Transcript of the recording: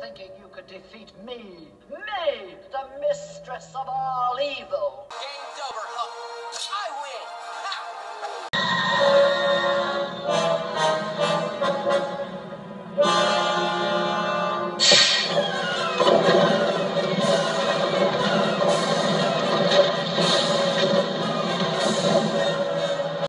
thinking you could defeat me, me, the mistress of all evil.